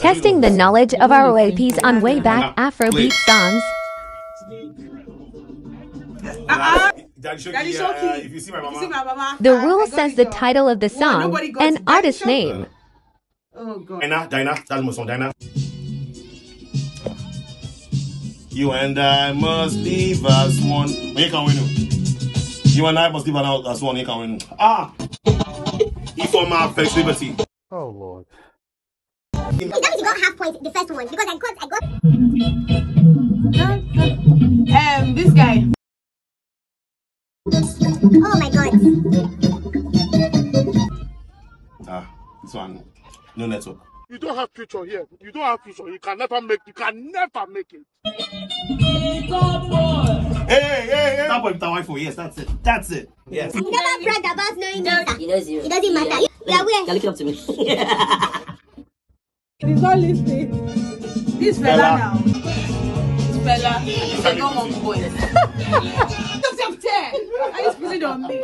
Testing the knowledge of our OAPs on way back Afrobeat songs. Daddy Showkey, Daddy uh, Showkey. if you see my You see mama. my mama? The rule says the title of the song and it. Artist name. Oh god. Dinah, Dinah, that's my song, Dinah. You and I must leave as one. You can win. oh. You and I must leave as one. You can win. Ah! He for my flex liberty. Oh Lord. That means you got half point the first one because I got I got Um, this guy. oh my god. Ah, this one. No network. You don't have future here. You don't have future. You can never make. You can never make it. Hey, hey, hey! That boy with the wife. Yes, that's it. That's it. Yes. You never bragged about knowing this. sir. He knows you. It doesn't matter. You are You're where? looking up to me. He's not listening. This fella Fella. now. This fella. He's a normal boy. Stop, stop, stop. Are you spitting on me?